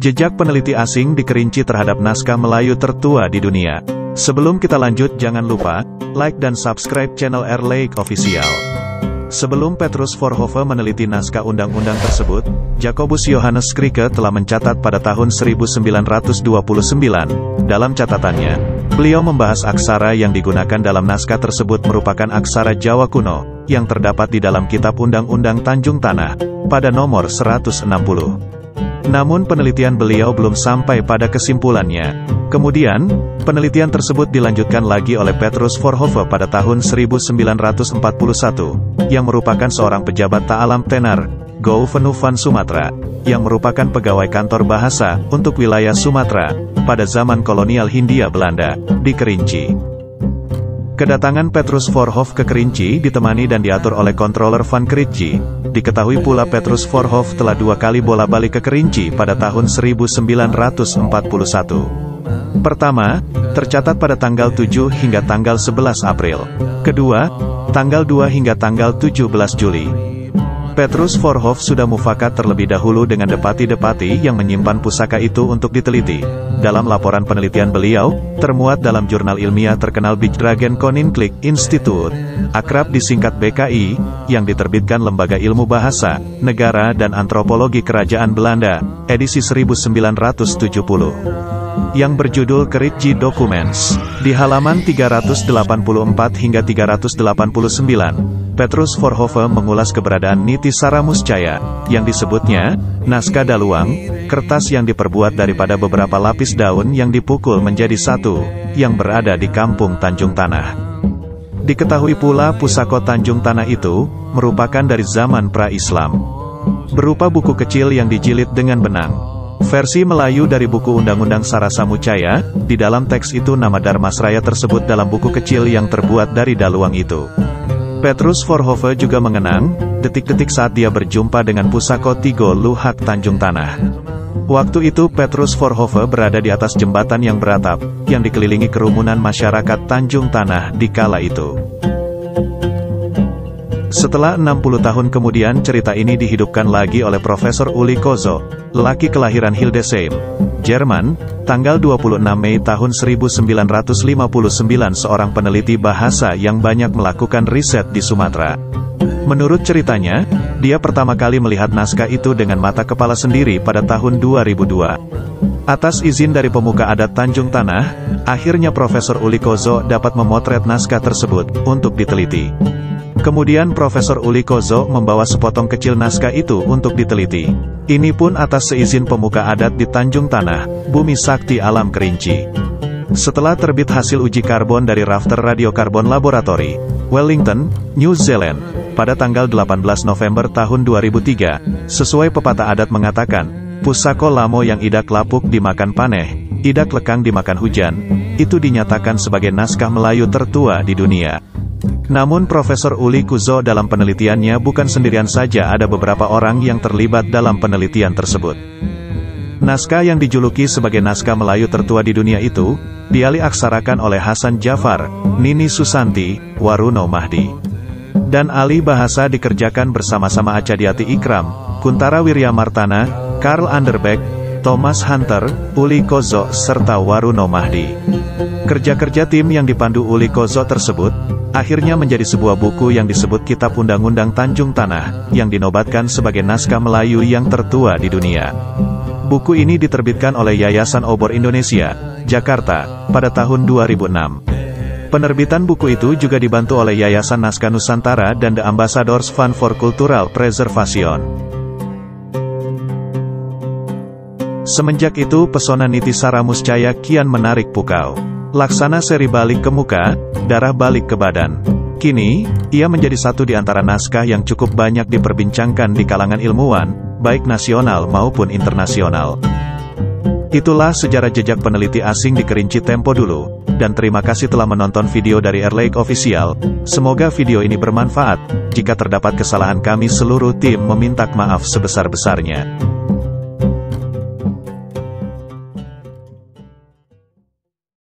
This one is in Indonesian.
Jejak peneliti asing di Kerinci terhadap naskah Melayu tertua di dunia. Sebelum kita lanjut jangan lupa, like dan subscribe channel Air Lake Official. Sebelum Petrus Vorhoeven meneliti naskah undang-undang tersebut, Jacobus Johannes Skrike telah mencatat pada tahun 1929. Dalam catatannya, beliau membahas aksara yang digunakan dalam naskah tersebut merupakan aksara Jawa kuno, yang terdapat di dalam Kitab Undang-Undang Tanjung Tanah, pada nomor 160. Namun penelitian beliau belum sampai pada kesimpulannya. Kemudian, penelitian tersebut dilanjutkan lagi oleh Petrus Vorhoeven pada tahun 1941, yang merupakan seorang pejabat ta'alam tenar, Gouvernu van Sumatera, yang merupakan pegawai kantor bahasa untuk wilayah Sumatera, pada zaman kolonial Hindia Belanda, di Kerinci. Kedatangan Petrus Vorhoff ke Kerinci ditemani dan diatur oleh controller Van Kerinci. Diketahui pula Petrus Vorhoff telah dua kali bola balik ke Kerinci pada tahun 1941. Pertama, tercatat pada tanggal 7 hingga tanggal 11 April. Kedua, tanggal 2 hingga tanggal 17 Juli. Petrus Vorhoff sudah mufakat terlebih dahulu dengan depati-depati yang menyimpan pusaka itu untuk diteliti. Dalam laporan penelitian beliau, termuat dalam jurnal ilmiah terkenal Big Dragon Koninklijk Institute, akrab disingkat BKI, yang diterbitkan Lembaga Ilmu Bahasa, Negara dan Antropologi Kerajaan Belanda, edisi 1970 yang berjudul Keritji Documents. Di halaman 384 hingga 389, Petrus Vorhoeven mengulas keberadaan Niti Saramuscaya, yang disebutnya, naskah daluang, kertas yang diperbuat daripada beberapa lapis daun yang dipukul menjadi satu, yang berada di kampung Tanjung Tanah. Diketahui pula pusako Tanjung Tanah itu, merupakan dari zaman pra-Islam. Berupa buku kecil yang dijilid dengan benang. Versi Melayu dari buku Undang-Undang Sarasa Mucaya, di dalam teks itu nama Darmasraya tersebut dalam buku kecil yang terbuat dari daluang itu. Petrus Vorhoeven juga mengenang, detik-detik saat dia berjumpa dengan Pusako Tigo Luhak Tanjung Tanah. Waktu itu Petrus Vorhoeven berada di atas jembatan yang beratap, yang dikelilingi kerumunan masyarakat Tanjung Tanah di kala itu. Setelah 60 tahun kemudian cerita ini dihidupkan lagi oleh Profesor Uli Kozo, lelaki kelahiran Hildesheim, Jerman, tanggal 26 Mei tahun 1959 seorang peneliti bahasa yang banyak melakukan riset di Sumatera. Menurut ceritanya, dia pertama kali melihat naskah itu dengan mata kepala sendiri pada tahun 2002. Atas izin dari pemuka adat Tanjung Tanah, akhirnya Profesor Uli Kozo dapat memotret naskah tersebut untuk diteliti. Kemudian Profesor Uli Kozo membawa sepotong kecil naskah itu untuk diteliti. Ini pun atas seizin pemuka adat di Tanjung Tanah, Bumi Sakti Alam Kerinci. Setelah terbit hasil uji karbon dari Rafter Radiokarbon Laboratory, Wellington, New Zealand, pada tanggal 18 November tahun 2003, sesuai pepatah adat mengatakan, Pusako lamo yang idak lapuk dimakan paneh, idak lekang dimakan hujan, itu dinyatakan sebagai naskah Melayu tertua di dunia. Namun Profesor Uli Kuzo dalam penelitiannya bukan sendirian saja ada beberapa orang yang terlibat dalam penelitian tersebut. Naskah yang dijuluki sebagai naskah Melayu tertua di dunia itu, dialih aksarakan oleh Hasan Jafar, Nini Susanti, Waruno Mahdi. Dan alih bahasa dikerjakan bersama-sama Acadiati Ikram, Kuntara Wirya Martana, Karl Anderbeck, Thomas Hunter, Uli Kozo, serta Waruno Mahdi. Kerja-kerja tim yang dipandu Uli Kozo tersebut, akhirnya menjadi sebuah buku yang disebut Kitab Undang-Undang Tanjung Tanah, yang dinobatkan sebagai naskah Melayu yang tertua di dunia. Buku ini diterbitkan oleh Yayasan Obor Indonesia, Jakarta, pada tahun 2006. Penerbitan buku itu juga dibantu oleh Yayasan Naskah Nusantara dan The Ambassadors Fund for Cultural Preservation. Semenjak itu pesona Niti Saramuscaya kian menarik Pukau. Laksana seri balik ke muka, darah balik ke badan. Kini, ia menjadi satu di antara naskah yang cukup banyak diperbincangkan di kalangan ilmuwan, baik nasional maupun internasional. Itulah sejarah jejak peneliti asing di Kerinci Tempo dulu, dan terima kasih telah menonton video dari Airlake Official. Semoga video ini bermanfaat. Jika terdapat kesalahan kami seluruh tim meminta maaf sebesar-besarnya.